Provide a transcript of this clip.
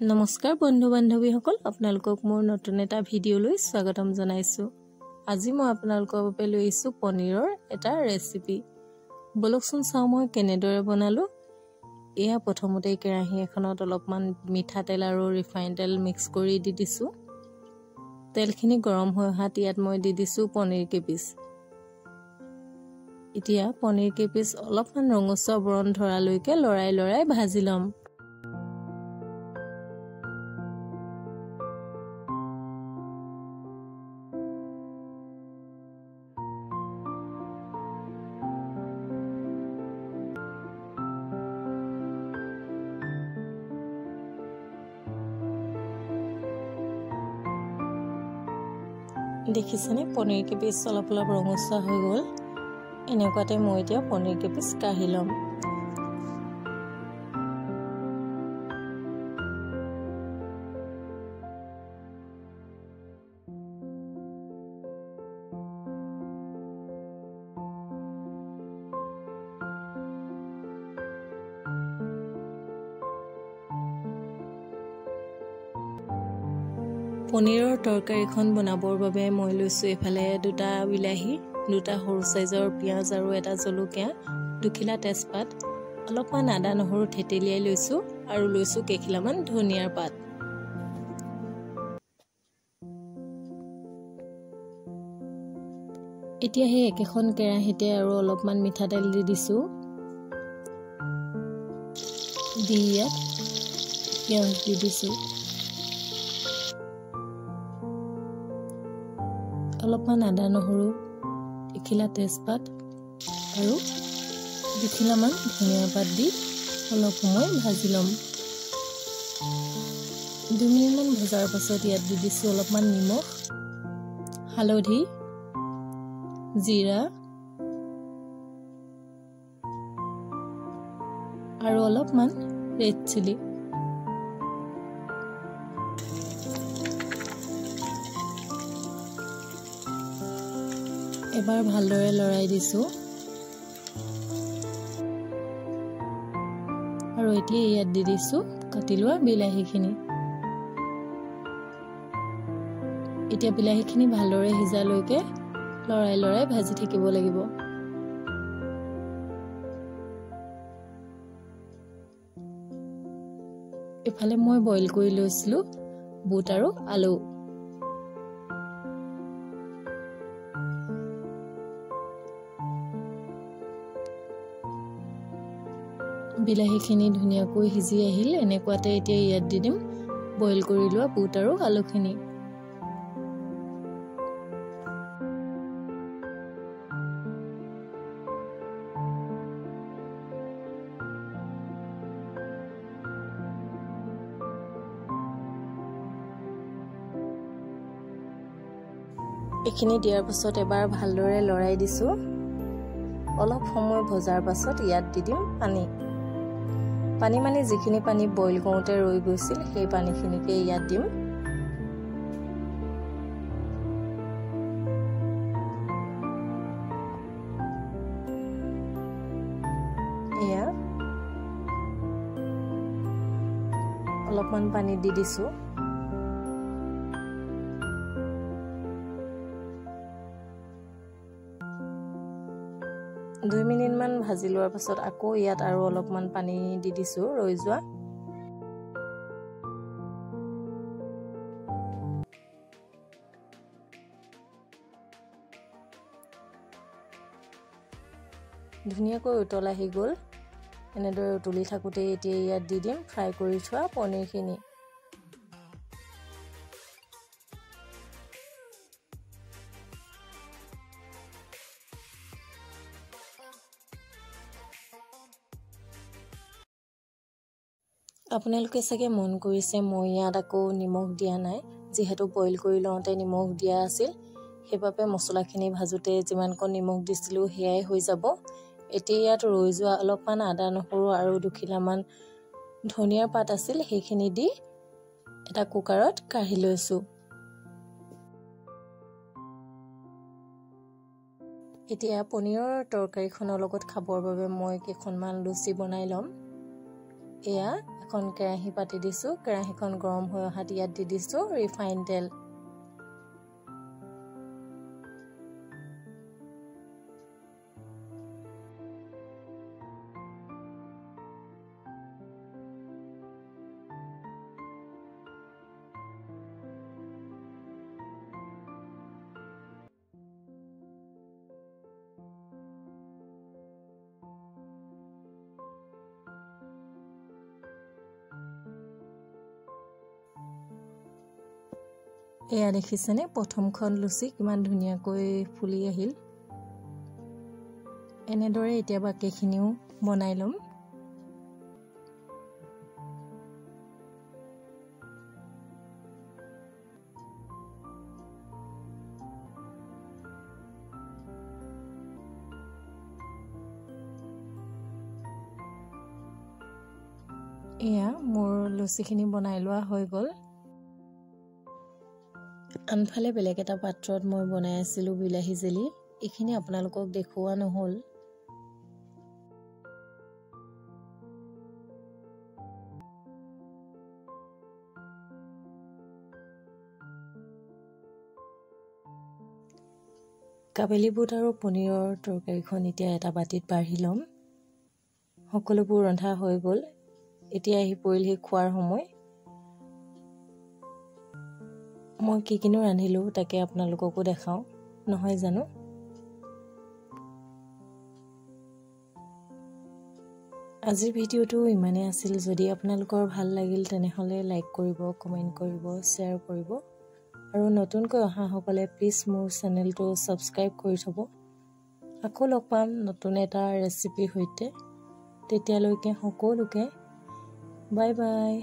নমস্কাৰ বন্ধু বান্ধৱীসকল আপোনালোকক মোৰ নতুন এটা ভিডিঅ'লৈ স্বাগতম জনাইছোঁ। আজি মই আপোনালোকৰ বাবে লৈ আহিছোঁ পনীৰৰ এটা ৰেচিপি বলকচোন চাওঁ মই কেনেদৰে বনালোঁ। এয়া প্ৰথমতেই কেৰাহী এখনত অলপমান মিঠাতেল আৰু ৰিফাইন তেল মিক্স কৰি দি দিছোঁ। তেলখিনি গৰম হৈ অহাত ইয়াত মই দি দিছোঁ পনীৰ কেপিচ এতিয়া পনীৰ কেপিচ অলপমান ৰঙচুৱা বৰণ ধৰালৈকে লৰাই লৰাই ভাজি ল'ম। দেখিছেনে? পনীৰ কেপিচ অলপ অলপ ৰঙচুৱা হৈ গ'ল। এনেকুৱাতে মই এতিয়া পনীৰ কেপিচ কাঢ়ি ল'ম। পনীৰৰ তৰকাৰীখন বনাবৰ বাবে মই লৈছোঁ এইফালে দুটা বিলাহী দুটা সৰু চাইজৰ পিঁয়াজ আৰু এটা জলকীয়া দুখিলা তেজপাত অলপমান আদা নহৰু থেতেলিয়াই লৈছোঁ আৰু লৈছোঁ কেইখিলামান ধনিয়াৰ পাত। এতিয়া সেই একেখন কেৰাহীতে আৰু অলপমান মিঠাতেল দি দিছোঁ। দি ইয়াত পিঁয়াজ দি দিছোঁ। অলপমান আদা নহৰু এখিলা তেজপাত আৰু দুখিলামান ধনিয়া পাত দি অলপ সময় ভাজি ল'ম। দুই মিনিটমান ভজাৰ পাছত ইয়াত দি দিছোঁ অলপমান নিমখ হালধি জিৰা আৰু অলপমান ৰেড চিলি। এবাৰ ভালদৰে লৰাই দিছোঁ। আৰু এতিয়া ইয়াত দি দিছোঁ কাটি লোৱা বিলাহীখিনি। এতিয়া বিলাহীখিনি ভালদৰে সিজালৈকে লৰাই লৰাই ভাজি থাকিব লাগিব। ইফালে মই বইল কৰি লৈছিলোঁ বুট আৰু আলু। বিলাহীখিনি ধুনীয়াকৈ সিজি আহিল এনেকুৱাতে এতিয়া ইয়াত দি দিম। বইল কৰি লোৱা বুট আৰু আলুখিনি। এইখিনি দিয়াৰ পাছত এবাৰ ভালদৰে লৰাই দিছোঁ। অলপ সময় ভজাৰ পাছত ইয়াত দি দিম পানী। পানী মানে যিখিনি পানী বইল কৰোঁতে ৰৈ গৈছিল সেই পানীখিনিকে ইয়াত দিম। অলপমান পানী দি দিছোঁ। দুই মিনিটমান ভাজি লোৱাৰ পাছত আকৌ ইয়াত আৰু অলপমান পানী দি দিছোঁ ৰৈ যোৱা। ধুনীয়াকৈ উতল আহি গ'ল। এনেদৰে উতলি থাকোঁতেই এতিয়া ইয়াত দি দিম ফ্ৰাই কৰি থোৱা পনীৰখিনি। আপোনালোকে চাগে মন কৰিছে মই ইয়াত আকৌ নিমখ দিয়া নাই। যিহেতু বইল কৰি লওঁতে নিমখ দিয়া আছিল সেইবাবে মছলাখিনি ভাজোঁতে যিমানকণ নিমখ দিছিলোঁ সেয়াই হৈ যাব। এতিয়া ইয়াত ৰৈ যোৱা অলপমান আদা নহৰু আৰু দুখিলামান ধনিয়াৰ পাত আছিল সেইখিনি দি এটা কুকাৰত কাঢ়ি লৈছোঁ। এতিয়া পনীৰৰ তৰকাৰীখনৰ লগত খাবৰ বাবে মই কেইখনমান লুচি বনাই ল'ম। এয়া এখন কেৰাহী পাতি দিছোঁ। কেৰাহীখন গৰম হৈ অহাত ইয়াত দি দিছোঁ। ৰিফাইন তেল। এয়া দেখিছেনে? প্ৰথমখন লুচি কিমান ধুনীয়াকৈ ফুলি আহিল। এনেদৰে এতিয়া বাকীখিনিও বনাই ল'ম। এয়া মোৰ লুচিখিনি বনাই লোৱা হৈ গ'ল। আনফালে বেলেগ এটা পাত্ৰত মই বনাই আছিলোঁ বিলাহী জেলি। এইখিনি আপোনালোকক দেখুওৱা নহ'ল। কাবেলী বুট আৰু পনীৰৰ তৰকাৰীখন এতিয়া এটা বাতিত বাঢ়ি ল'ম। সকলোবোৰ ৰন্ধা হৈ গ'ল। এতিয়া আহি পৰিলহি খোৱাৰ সময়। মই কি কিনো ৰান্ধিলোঁ তাকে আপোনালোককো দেখাওঁ। নহয় জানো? আজিৰ ভিডিঅ'টো ইমানেই আছিল। যদি আপোনালোকৰ ভাল লাগিল তেনেহ'লে লাইক কৰিব কমেণ্ট কৰিব শ্বেয়াৰ কৰিব। আৰু নতুনকৈ অহাসকলে প্লিজ মোৰ চেনেলটো ছাবস্ক্ৰাইব কৰি থ'ব। আকৌ লগ পাম নতুন এটা ৰেচিপিৰ সৈতে। তেতিয়ালৈকে সকলোকে বাই বাই।